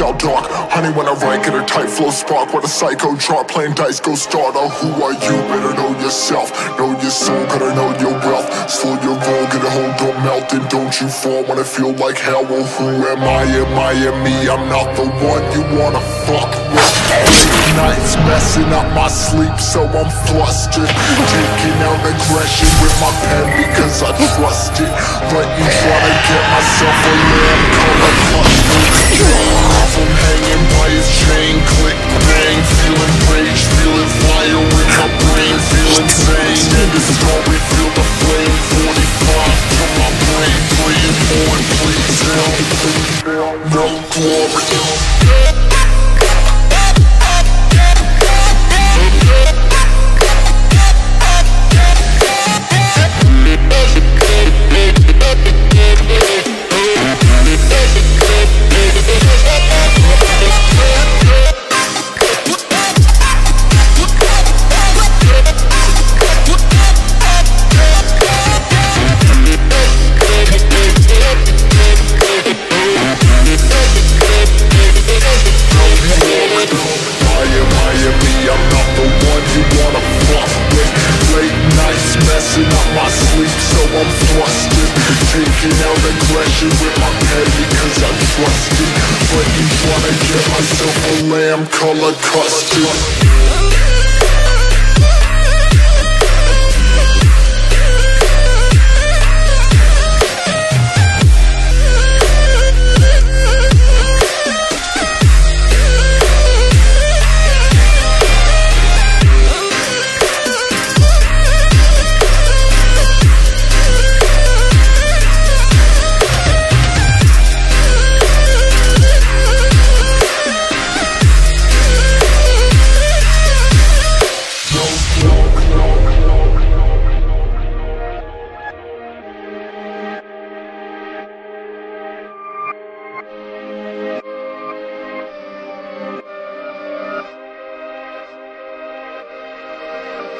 honey when I write, get a tight flow spark. What a psycho chart, playing dice, go starter. Who are you? Better know yourself. Know your soul, gotta know your wealth. Slow your roll, get a hold, don't melt, and don't you fall when I feel like hell. Well, who am I? Am I am me? I'm not the one you wanna fuck with. Nights messing up my sleep, so I'm flustered. Taking out aggression with my pen because I trust it. But you try to get myself a lamb color cluster. Insane. It's we feel the flame, 45 from my brain. No glory. Get myself a lamb color custard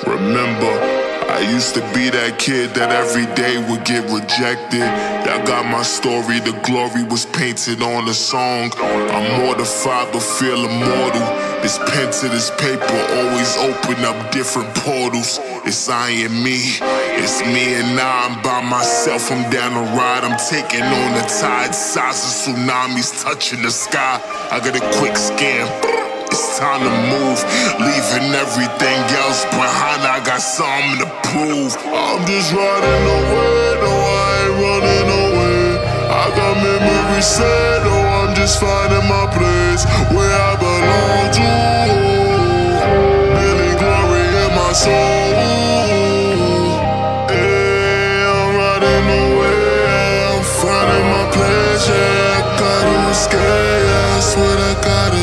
Remember, I used to be that kid that every day would get rejected. Y'all got my story, the glory was painted on the song. I'm mortified but feel immortal. This pen to this paper always open up different portals. It's I and me, it's me and I. I'm by myself, I'm down the ride. I'm taking on the tide, size of tsunamis touching the sky. I got a quick scan it's time to move. Leaving everything else behind, I got something to prove. I'm just riding away, no, I ain't running away. I got memories set, oh, I'm just finding my place where I belong to. Feeling glory in my soul. Hey, I'm riding away, I'm finding my place, yeah. I gotta escape, yeah, I swear I gotta.